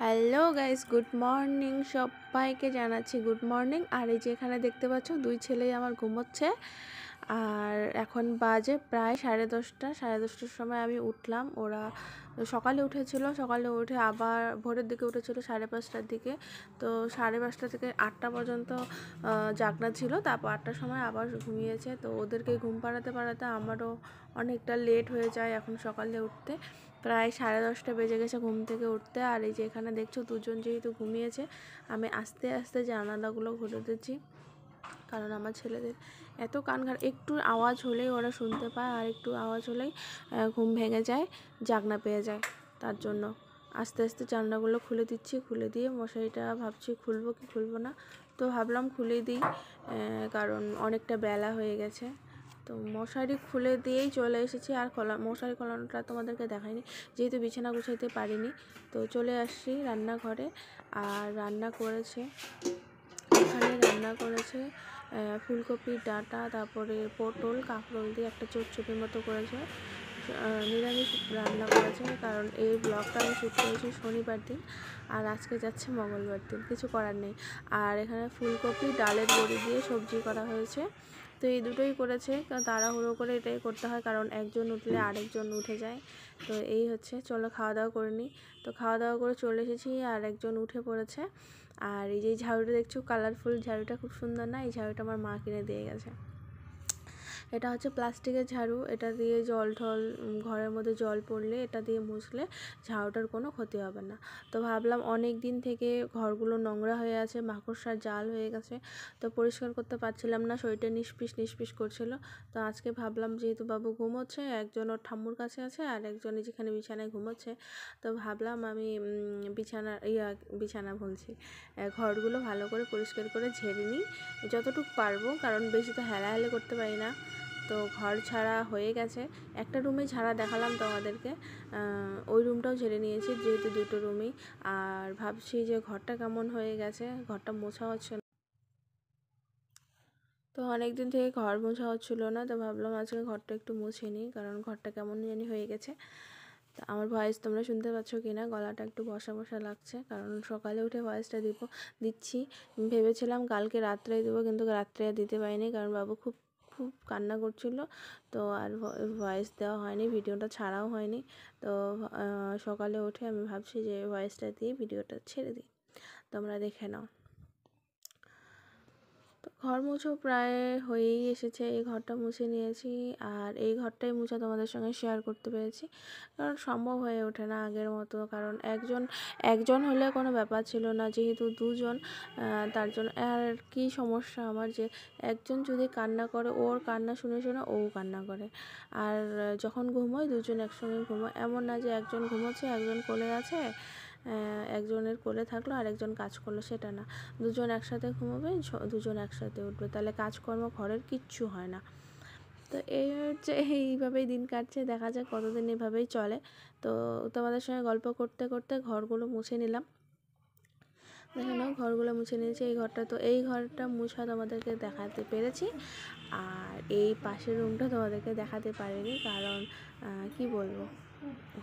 Hello guys, good morning. সবাইকে জানাচ্ছি good morning. আর এই যে এখানে দেখতে পাচ্ছ, দুই ছেলেই আমার ঘুমোচ্ছে। আর এখন বাজে প্রায় সাড়ে দশটা। সাড়ে দশটার সময় আমি উঠলাম। ওরা সকালে উঠেছিল, সকালে উঠে আবার ভোরের দিকে উঠেছিল সাড়ে পাঁচটার দিকে। তো সাড়ে পাঁচটা থেকে আটটা পর্যন্ত জাগনা ছিল। তারপর আটটার সময় আবার ঘুমিয়েছে। তো ওদেরকে ঘুম পাড়াতে পাড়াতে আমারও অনেকটা লেট হয়ে যায় এখন সকালে উঠতে। প্রায় সাড়ে দশটা বেজে গেছে ঘুম থেকে উঠতে। আর এই যে এখানে দেখছ দুজন যেহেতু ঘুমিয়েছে, আমি আস্তে আস্তে জানালাগুলো ঘুরে দিচ্ছি। কারণ আমার ছেলেদের এত কান ঘাট একটু আওয়াজ হলেই ওরা শুনতে পায় আর একটু আওয়াজ হলেই ঘুম ভেঙে যায়, জাগনা পেয়ে যায় তার জন্য। আস্তে আস্তে জানলাগুলো খুলে দিচ্ছি, খুলে দিয়ে মশারিটা ভাবছি খুলবো কি খুলবো না। তো ভাবলাম খুলে দিই কারণ অনেকটা বেলা হয়ে গেছে। তো মশারি খুলে দিয়েই চলে এসেছি আর খোলা মশারি খোলানোটা তোমাদেরকে দেখাইনি, যেহেতু বিছানা গুছাইতে পারিনি। তো চলে আসছি রান্নাঘরে, আর রান্না করেছে, এখানে রান্না করেছে ফুলকপির ডাঁটা তারপরে পটল কাঁকরোল দিয়ে একটা চচ্চড়ির মতো করেছে। নিরামিষ রান্না করেছে কারণ এই ব্লগটা আমি শ্যুট করেছি শনিবার দিন, আর আজকে যাচ্ছে মঙ্গলবার দিন, কিছু করার নেই। আর এখানে ফুলকপি, ডালের বড়ি দিয়ে সবজি করা হয়েছে। তো এই দুটোই করেছে তাড়াহুড়ো করে এটাই করতে হয়, কারণ একজন উঠলে আরেকজন উঠে যায়। তো এই হচ্ছে, চলো খাওয়া দাওয়া করে নিই। তো খাওয়া দাওয়া করে চলে এসেছি, আর একজন উঠে পড়েছে। আর এই যে ঝাড়ুটা দেখছ কালারফুল ঝাড়ুটা খুব সুন্দর না? এই ঝাড়ুটা আমার মা কিনে দিয়ে গেছে। এটা হচ্ছে প্লাস্টিকের ঝাড়ু, এটা দিয়ে জল ঠল ঘরের মধ্যে জল পড়লে এটা দিয়ে মুছলে ঝাড়ুটার কোনো ক্ষতি হবে না। তো ভাবলাম অনেক দিন থেকে ঘরগুলো নোংরা হয়ে আছে, মাকড়সার জাল হয়ে গেছে, তো পরিষ্কার করতে পারছিলাম না, শরীরটা নিষ্পিস নিষ্পিস করছিল। তো আজকে ভাবলাম যেহেতু বাবু ঘুমোচ্ছে, একজন ওর ঠাম্মুর কাছে আছে আর একজন যেখানে বিছানায় ঘুমোচ্ছে, তো ভাবলাম আমি বিছানা, ইয়া, বিছানা বলছি ঘরগুলো ভালো করে পরিষ্কার করে ঝেড়ে নিই, যতটুকু পারব, কারণ বেশি তো হেলাহেলে করতে পারি না। তো ঘর ছাড়া হয়ে গেছে। একটা রুমে ছাড়া দেখালাম তোমাদেরকে। ওই রুমটাও ছেড়ে নিয়েছি, যেহেতু দুটো রুমেই আর ভাবছি যে ঘরটা কেমন হয়ে গেছে, ঘরটা মোছা হচ্ছে না। তো অনেক দিন থেকে ঘর মোছা হচ্ছিল না, তো ভাবলাম আজকে ঘরটা একটু মুছে নিই, কারণ ঘরটা কেমন জানি হয়ে গেছে। তা আমার ভয়েস তোমরা শুনতে পাচ্ছ কি না গলাটা একটু বসা বসা লাগছে, কারণ সকালে উঠে ভয়েসটা দিব, দিচ্ছি। ভেবেছিলাম কালকে রাত্রে দেবো, কিন্তু রাত্রে দিতে পারিনি, কারণ বাবু খুব খুব কান্না করছিল। তো আর ভয়েস দেওয়া হয়নি, ভিডিওটা ছাড়াও হয়নি। তো সকালে উঠে আমি ভাবছি যে ভয়েসটা দিয়ে ভিডিওটা ছেড়ে দিই। তোমরা দেখে নাও। ঘর মুছো প্রায় হয়েই এসেছে, এই ঘরটা মুছে নিয়েছি আর এই ঘরটাই মুছে তোমাদের সঙ্গে শেয়ার করতে পেরেছি। কারণ সম্ভব হয়ে ওঠে না আগের মতো, কারণ একজন একজন হলে কোনো ব্যাপার ছিল না, যেহেতু দুজন তার জন্য আর কি সমস্যা আমার যে একজন যদি কান্না করে, ওর কান্না শুনে শুনে ও কান্না করে। আর যখন ঘুমোয় দুজন একসঙ্গে ঘুমোয় এমন না যে একজন ঘুমোচ্ছে, একজন কোলে আছে একজনের কোলে থাকল আর একজন কাজ করল, সেটা না। দুজন একসাথে ঘুমোবে দুজন একসাথে উঠবে। তাহলে কাজকর্ম ঘরের কিচ্ছু হয় না। তো এই হচ্ছে, এইভাবেই দিন কাটছে, দেখা যাক কতদিন এভাবেই চলে। তো তোমাদের সঙ্গে গল্প করতে করতে ঘরগুলো মুছে নিলাম। দেখে নাও, ঘরগুলো মুছে নিয়েছি, এই ঘরটা তো, এই ঘরটা মুছা তোমাদেরকে দেখাতে পেরেছি। আর এই পাশের রুমটা তোমাদেরকে দেখাতে পারিনি, কারণ কি বলব,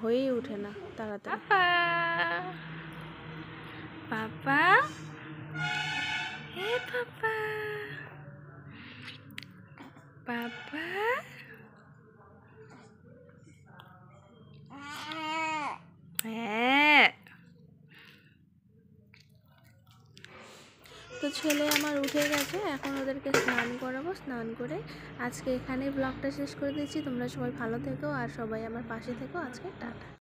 হয়েই ওঠে না তাড়াতাড়ি। পাপা! তো ছেলে আমার উঠে গেছে, এখন ওদেরকে স্নান করাবো, স্নান করে আজকে এখানে ব্লগটা শেষ করে দিচ্ছি। তোমরা সবাই ভালো থেকো আর সবাই আমার পাশে থেকো। আজকে টাটা।